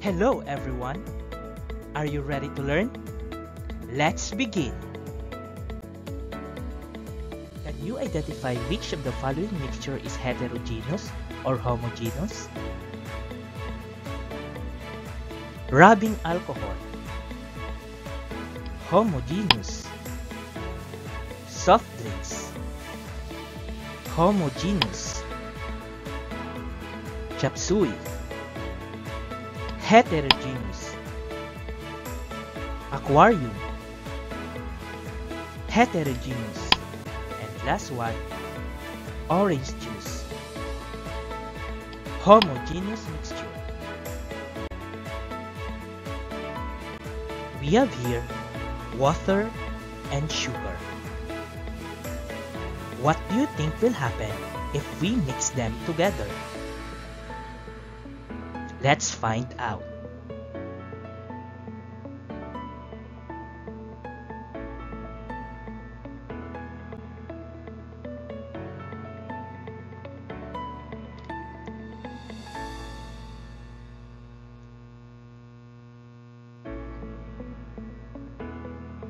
Hello everyone! Are you ready to learn? Let's begin! Can you identify which of the following mixture is heterogeneous or homogeneous? Rubbing alcohol Homogeneous Soft drinks Homogeneous Chop suey Heterogeneous Aquarium. Heterogeneous And last one Orange juice. Homogeneous mixture. We have here water and sugar. What do you think will happen if we mix them together? Let's find out.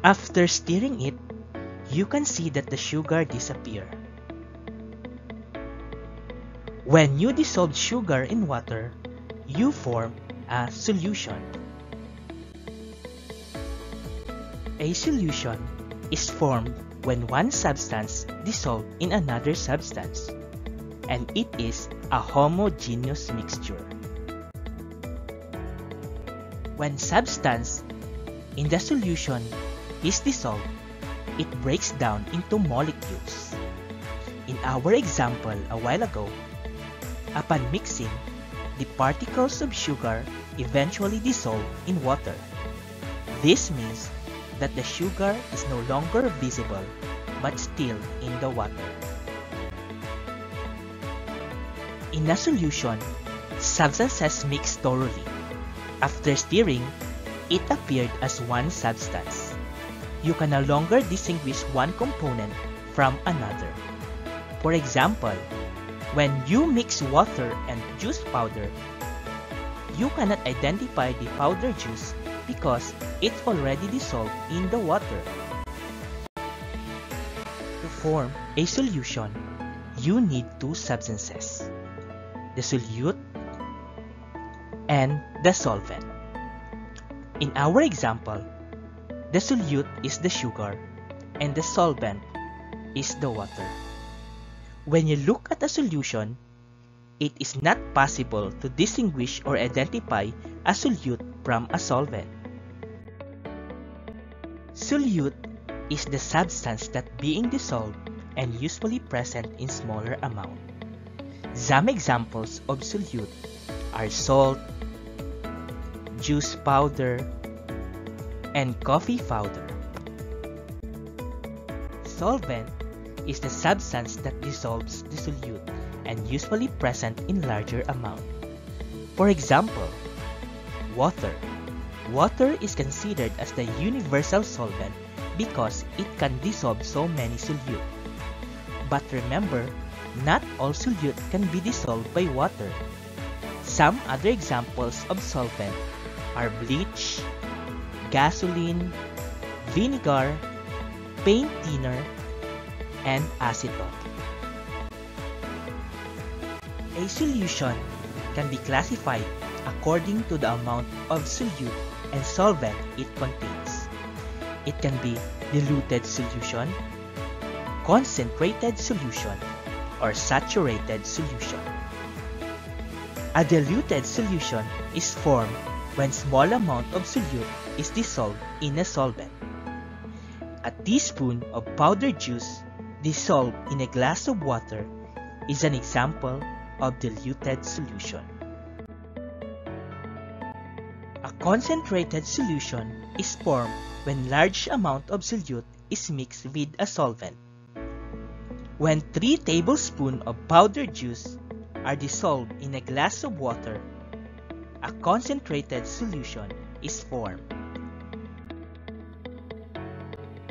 After stirring it, you can see that the sugar disappear. When you dissolve sugar in water, you form a solution. A solution is formed when one substance dissolves in another substance, and it is a homogeneous mixture. When substance in the solution is dissolved, it breaks down into molecules. In our example a while ago, upon mixing, the particles of sugar eventually dissolve in water. This means that the sugar is no longer visible but still in the water. In a solution, substances mix thoroughly. After stirring, it appeared as one substance you can no longer distinguish one component from another. For example, when you mix water and juice powder, you cannot identify the powder juice because it's already dissolved in the water. To form a solution, you need two substances, the solute and the solvent. In our example, the solute is the sugar and the solvent is the water. When you look at a solution, it is not possible to distinguish or identify a solute from a solvent. Solute is the substance that being dissolved and usually present in smaller amount. Some examples of solute are salt, juice powder, and coffee powder. Solvent is the substance that dissolves the solute and usually present in larger amount. For example, water. Water is considered as the universal solvent because it can dissolve so many solute. But remember, not all solute can be dissolved by water. Some other examples of solvent are bleach, gasoline, vinegar, paint thinner, and acetone. A solution can be classified according to the amount of solute and solvent it contains. It can be diluted solution, concentrated solution, or saturated solution. A diluted solution is formed when small amount of solute is dissolved in a solvent. A teaspoon of powdered juice dissolved in a glass of water is an example of diluted solution. A concentrated solution is formed when large amount of solute is mixed with a solvent. When 3 tablespoons of powdered juice are dissolved in a glass of water, a concentrated solution is formed.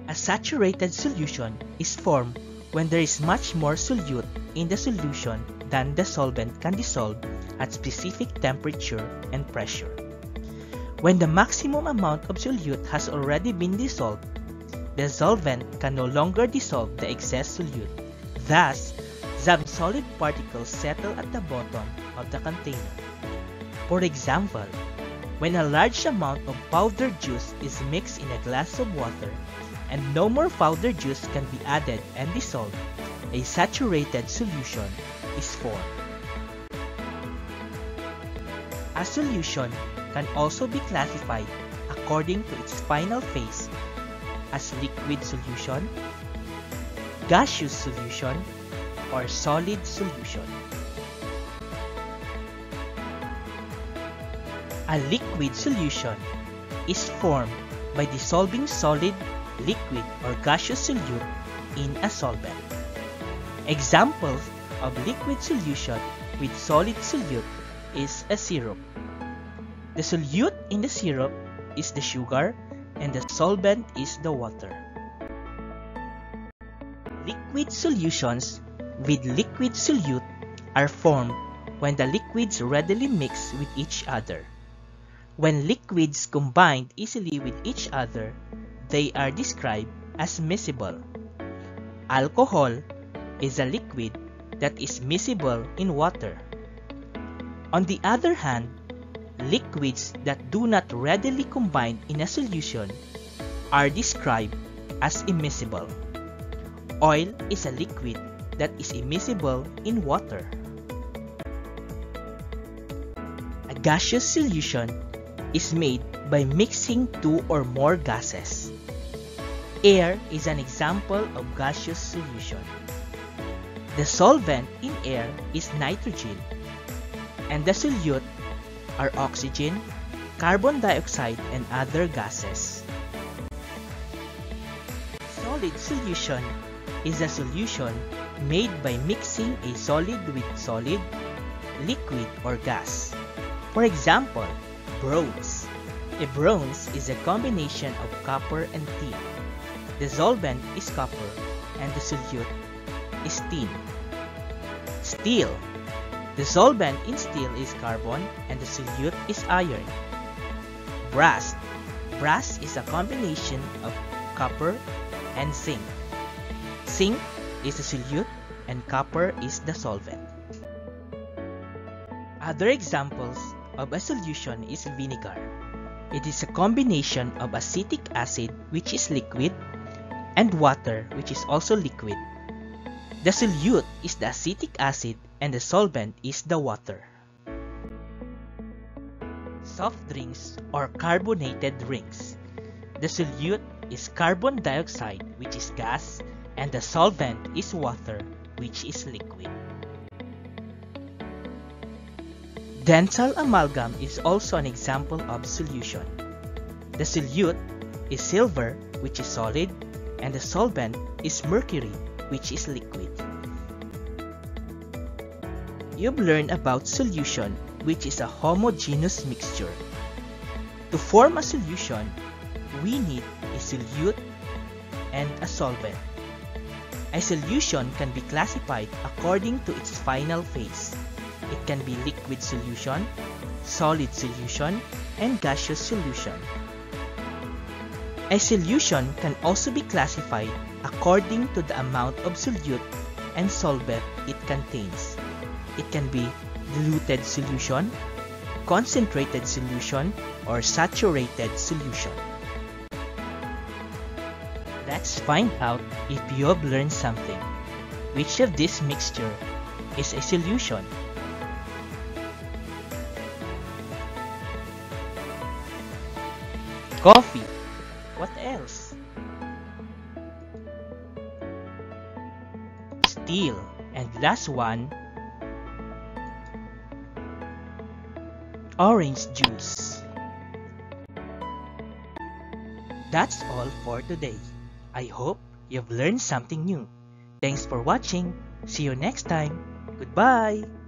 A saturated solution is formed when there is much more solute in the solution than the solvent can dissolve at specific temperature and pressure. When the maximum amount of solute has already been dissolved, the solvent can no longer dissolve the excess solute. Thus, some solid particles settle at the bottom of the container. For example, when a large amount of powdered juice is mixed in a glass of water and no more powdered juice can be added and dissolved, a saturated solution is formed. A solution can also be classified according to its final phase as liquid solution, gaseous solution, or solid solution. A liquid solution is formed by dissolving solid, liquid, or gaseous solute in a solvent. Examples of liquid solution with solid solute is a syrup. The solute in the syrup is the sugar and the solvent is the water. Liquid solutions with liquid solute are formed when the liquids readily mix with each other. When liquids combine easily with each other, they are described as miscible. Alcohol is a liquid that is miscible in water. On the other hand, liquids that do not readily combine in a solution are described as immiscible. Oil is a liquid that is immiscible in water. A gaseous solution is made by mixing two or more gases. Air is an example of gaseous solution. The solvent in air is nitrogen, and the solute are oxygen, carbon dioxide, and other gases. Solid solution is a solution made by mixing a solid with solid, liquid, or gas. For example, bronze. A bronze is a combination of copper and tin. The solvent is copper and the solute is tin. Steel. The solvent in steel is carbon and the solute is iron. Brass. Brass is a combination of copper and zinc. Zinc is the solute and copper is the solvent. Other examples of a solution is vinegar. It is a combination of acetic acid which is liquid and water which is also liquid. The solute is the acetic acid and the solvent is the water. Soft drinks or carbonated drinks. The solute is carbon dioxide which is gas and the solvent is water which is liquid. Dental amalgam is also an example of solution. The solute is silver which is solid and the solvent is mercury which is liquid. You've learned about solution which is a homogeneous mixture. To form a solution, we need a solute and a solvent. A solution can be classified according to its final phase. It can be liquid solution, solid solution, and gaseous solution. A solution can also be classified according to the amount of solute and solvent it contains. It can be diluted solution, concentrated solution, or saturated solution. Let's find out if you have learned something. Which of this mixture is a solution? Coffee. What else? Steel. And last one, orange juice. That's all for today. I hope you've learned something new. Thanks for watching. See you next time. Goodbye.